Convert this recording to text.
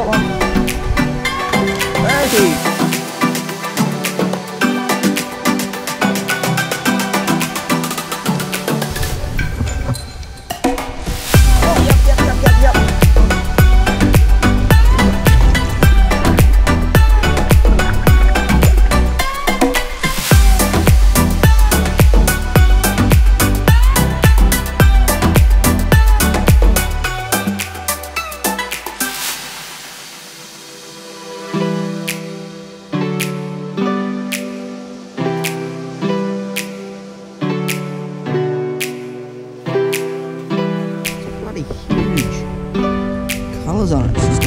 Got one. Hey! Oh, Bloody on